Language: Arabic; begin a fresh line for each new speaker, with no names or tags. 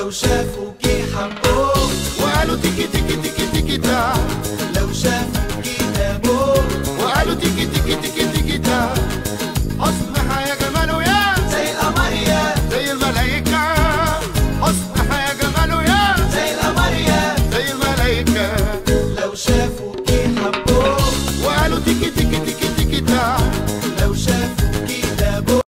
لو شافوكي حبوك
وقالوا تيكي تيكي تيكي تيكي تا.
لو شافوكي دابوك
وقالوا تيكي تيكي تيكي تيكي تا. اصبح يا جمال يا.
زي القمر يا
زي الملايكة اصبح يا.
زي القمر يا
زي الملايكة
لو